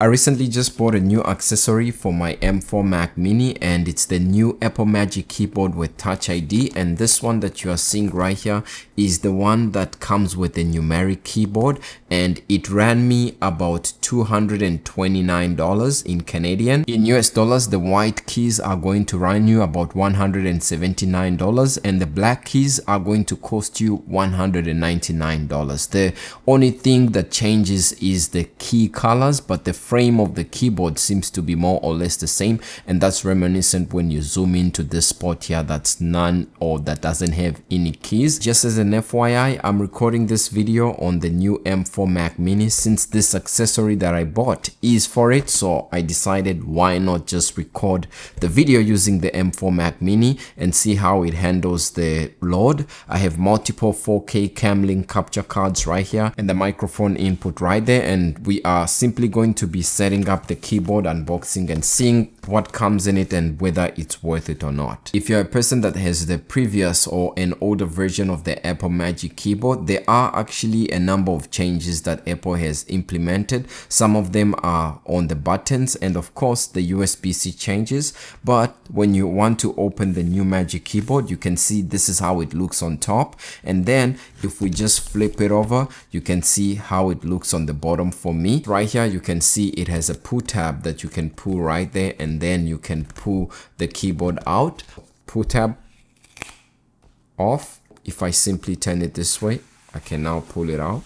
I recently just bought a new accessory for my M4 Mac Mini and it's the new Apple Magic keyboard with Touch ID and this one that you are seeing right here is the one that comes with the numeric keyboard and it ran me about $229 in Canadian. In US dollars the white keys are going to run you about $179 and the black keys are going to cost you $199. The only thing that changes is the key colors but the frame of the keyboard seems to be more or less the same and that's reminiscent when you zoom into this spot here that's none or that doesn't have any keys. Just as an fyi i'm recording this video on the new m4 mac mini since this accessory that i bought is for it so i decided why not just record the video using the m4 mac mini and see how it handles the load. I have multiple 4k camlink capture cards right here and the microphone input right there and we are simply going to be be setting up the keyboard unboxing and seeing what comes in it and whether it's worth it or not. If you're a person that has the previous or an older version of the Apple Magic keyboard, there are actually a number of changes that Apple has implemented. Some of them are on the buttons and of course the USB-C changes. But when you want to open the new Magic keyboard, you can see this is how it looks on top. And then if we just flip it over, you can see how it looks on the bottom for me. Right here, you can see it has a pull tab that you can pull right there and then you can pull the keyboard out pull tab off. If I simply turn it this way I can now pull it out.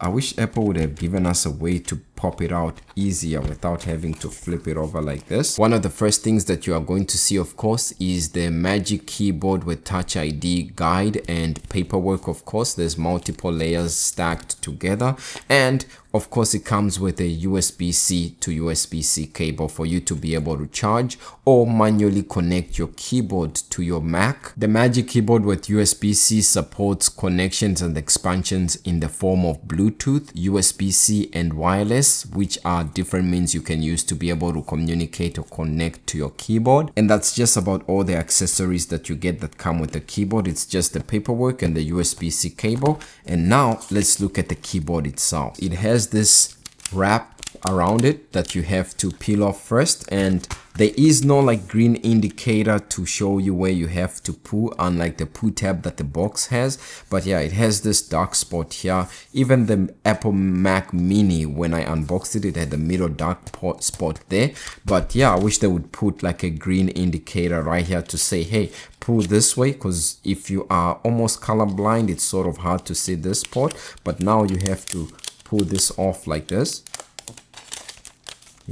I wish Apple would have given us a way to pop it out easier without having to flip it over like this. One of the first things that you are going to see of course is the Magic Keyboard with Touch ID guide and paperwork of course. There's multiple layers stacked together and of course it comes with a USB-C to USB-C cable for you to be able to charge or manually connect your keyboard to your Mac. The Magic Keyboard with USB-C supports connections and expansions in the form of Bluetooth, USB-C and wireless which are different means you can use to be able to communicate or connect to your keyboard. And that's just about all the accessories that you get that come with the keyboard. It's just the paperwork and the USB-C cable. And now let's look at the keyboard itself. It has this wrap around it that you have to peel off first. And there is no like green indicator to show you where you have to pull unlike the pull tab that the box has. But yeah it has this dark spot here. Even the apple mac mini when i unboxed it it had the middle dark spot there. But yeah i wish they would put like a green indicator right here to say hey pull this way because if you are almost colorblind it's sort of hard to see this spot. But now you have to pull this off like this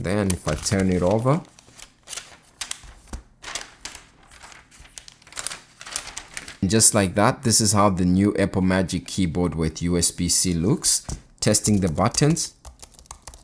then if I turn it over just like that this is how the new Apple Magic keyboard with USB-C looks. Testing the buttons.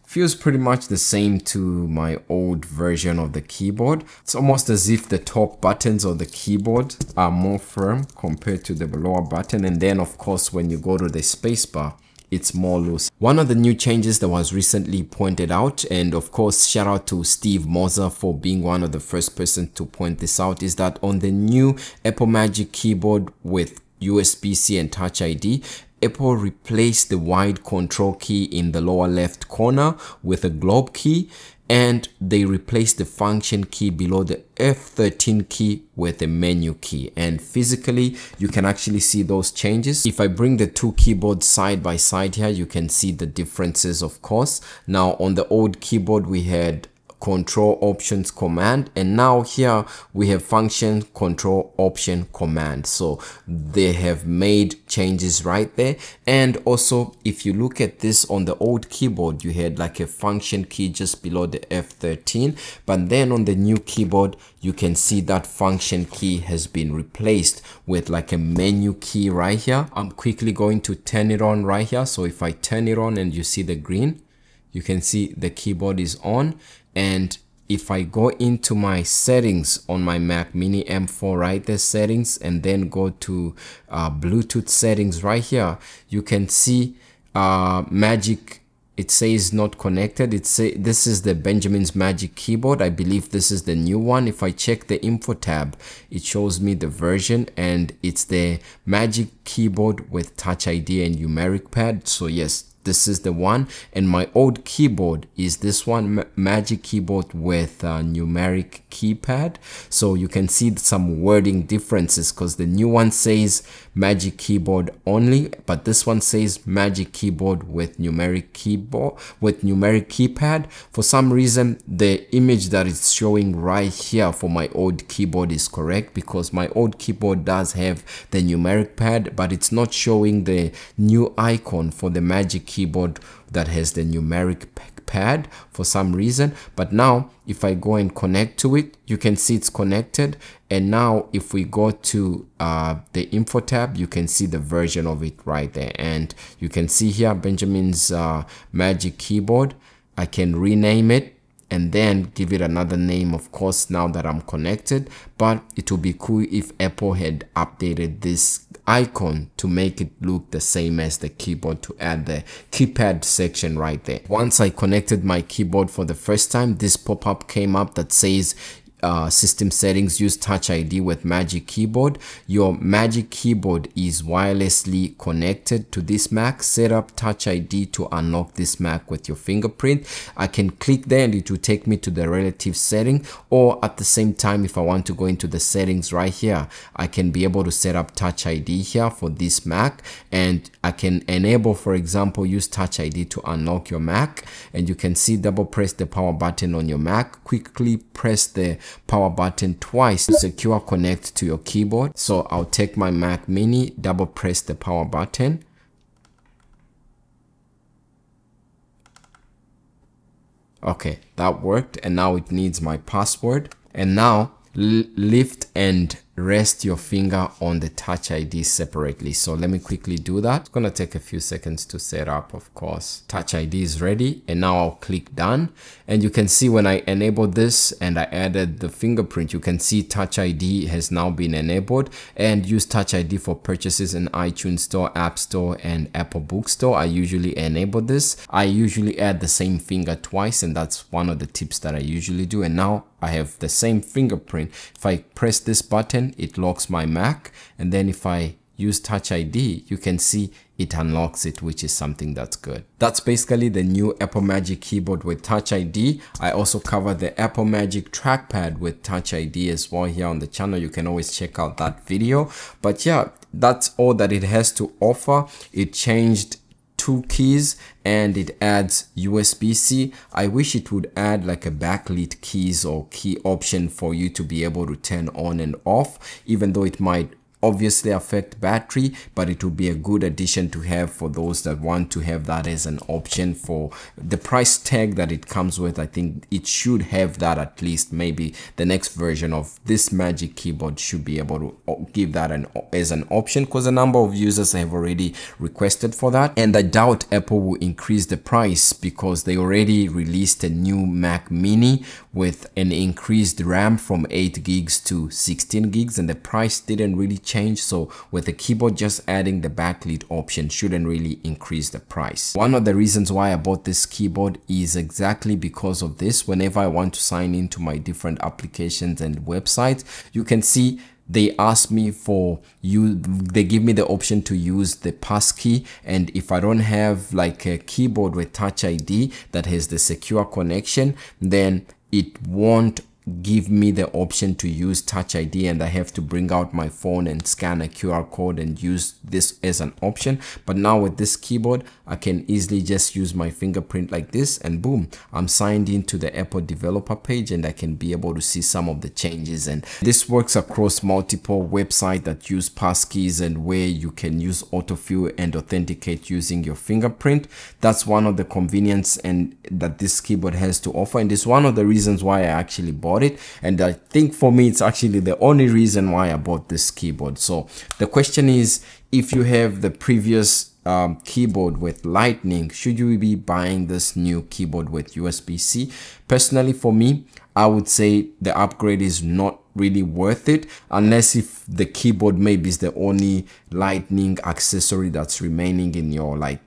Feels pretty much the same to my old version of the keyboard. It's almost as if the top buttons of the keyboard are more firm compared to the lower button. And then of course when you go to the spacebar it's more loose. One of the new changes that was recently pointed out, and of course shout out to Steve Moser for being one of the first person to point this out, is that on the new Apple Magic keyboard with USB-C and Touch ID, Apple replaced the wide control key in the lower left corner with a globe key and they replaced the function key below the F13 key with a menu key. And physically you can actually see those changes. If I bring the two keyboards side by side here you can see the differences of course. Now on the old keyboard we had control options command. And now here we have function control option command. So they have made changes right there. And also if you look at this on the old keyboard you had like a function key just below the F13 but then on the new keyboard you can see that function key has been replaced with like a menu key right here. I'm quickly going to turn it on right here. So if I turn it on and you see the green you can see the keyboard is on and if I go into my settings on my Mac mini M4 right there settings and then go to uh, Bluetooth settings right here you can see uh, magic it says not connected. It say this is the Benjamin's magic keyboard. I believe this is the new one. If I check the info tab it shows me the version and it's the magic keyboard with touch ID and numeric pad. So yes this is the one and my old keyboard is this one magic keyboard with numeric keypad. So you can see some wording differences because the new one says magic keyboard only but this one says magic keyboard with numeric keyboard with numeric keypad. For some reason the image that is showing right here for my old keyboard is correct because my old keyboard does have the numeric pad but it's not showing the new icon for the magic keyboard that has the numeric pad for some reason. But now if I go and connect to it you can see it's connected. And now if we go to uh, the info tab you can see the version of it right there. And you can see here Benjamin's uh, magic keyboard. I can rename it and then give it another name of course now that I'm connected. But it would be cool if Apple had updated this icon to make it look the same as the keyboard to add the keypad section right there. Once I connected my keyboard for the first time this pop-up came up that says uh, system settings use touch id with magic keyboard. Your magic keyboard is wirelessly connected to this mac. Set up touch id to unlock this mac with your fingerprint. I can click there and it will take me to the relative setting. Or at the same time if i want to go into the settings right here i can be able to set up touch id here for this mac. And i can enable for example use touch id to unlock your mac. And you can see double press the power button on your mac. Quickly press the power button twice to secure connect to your keyboard. So I'll take my Mac mini, double press the power button. Okay, that worked and now it needs my password. And now lift and rest your finger on the touch ID separately. So let me quickly do that. It's gonna take a few seconds to set up, of course. Touch ID is ready and now I'll click done. And you can see when I enable this and I added the fingerprint, you can see Touch ID has now been enabled and use Touch ID for purchases in iTunes Store, App Store and Apple Bookstore. I usually enable this. I usually add the same finger twice and that's one of the tips that I usually do. And now I have the same fingerprint. If I press this button, it locks my Mac. And then if I use Touch ID, you can see it unlocks it, which is something that's good. That's basically the new Apple Magic keyboard with Touch ID. I also cover the Apple Magic trackpad with Touch ID as well here on the channel. You can always check out that video. But yeah, that's all that it has to offer. It changed two keys and it adds USB-C. I wish it would add like a backlit keys or key option for you to be able to turn on and off, even though it might obviously affect battery but it would be a good addition to have for those that want to have that as an option for the price tag that it comes with. I think it should have that at least. Maybe the next version of this magic keyboard should be able to uh, give that an as an option because a number of users have already requested for that. And i doubt apple will increase the price because they already released a new mac mini with an increased ram from 8 gigs to 16 gigs and the price didn't really change so with the keyboard just adding the backlit option shouldn't really increase the price. One of the reasons why i bought this keyboard is exactly because of this. Whenever i want to sign into my different applications and websites you can see they ask me for you they give me the option to use the passkey and if i don't have like a keyboard with touch id that has the secure connection then it won't give me the option to use touch id and i have to bring out my phone and scan a qr code and use this as an option. But now with this keyboard i can easily just use my fingerprint like this and boom i'm signed into the apple developer page and i can be able to see some of the changes. And this works across multiple websites that use passkeys and where you can use autofill and authenticate using your fingerprint. That's one of the convenience and that this keyboard has to offer. And it's one of the reasons why i actually bought it. And I think for me it's actually the only reason why I bought this keyboard. So the question is if you have the previous um, keyboard with lightning should you be buying this new keyboard with USB-C personally for me I would say the upgrade is not really worth it unless if the keyboard maybe is the only lightning accessory that's remaining in your like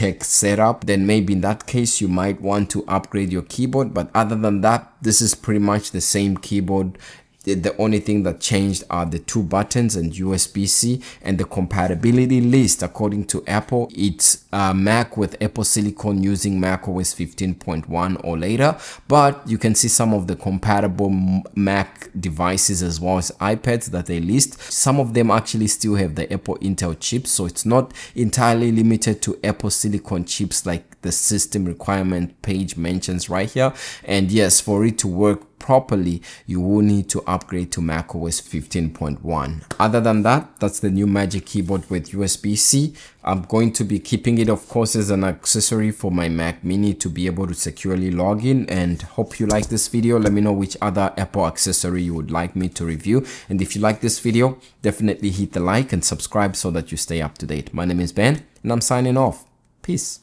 tech setup then maybe in that case you might want to upgrade your keyboard. But other than that this is pretty much the same keyboard the only thing that changed are the two buttons and USB-C and the compatibility list. According to Apple it's uh, Mac with Apple Silicon using Mac OS 15.1 or later but you can see some of the compatible Mac devices as well as iPads that they list. Some of them actually still have the Apple Intel chips so it's not entirely limited to Apple Silicon chips like the system requirement page mentions right here and yes for it to work properly, you will need to upgrade to macOS 15.1. Other than that, that's the new Magic Keyboard with USB-C. I'm going to be keeping it, of course, as an accessory for my Mac Mini to be able to securely log in and hope you like this video. Let me know which other Apple accessory you would like me to review. And if you like this video, definitely hit the like and subscribe so that you stay up to date. My name is Ben and I'm signing off. Peace.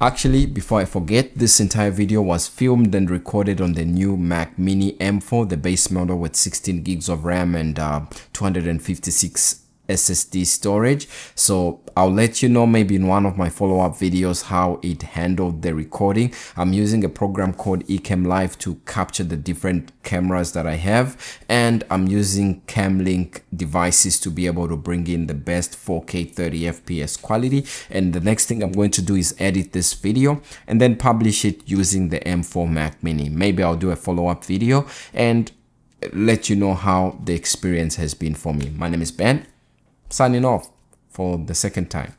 Actually, before I forget, this entire video was filmed and recorded on the new Mac Mini M4, the base model with 16 gigs of RAM and uh, 256 SSD storage. So I'll let you know maybe in one of my follow-up videos how it handled the recording. I'm using a program called Ecamm Live to capture the different cameras that I have and I'm using Camlink devices to be able to bring in the best 4K 30 FPS quality and the next thing I'm going to do is edit this video and then publish it using the M4 Mac Mini. Maybe I'll do a follow-up video and let you know how the experience has been for me. My name is Ben signing off for the second time.